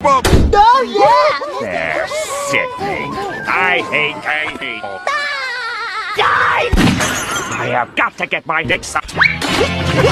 Oh, yeah! They're sickening. I hate gay people. Ah. I have got to get my next.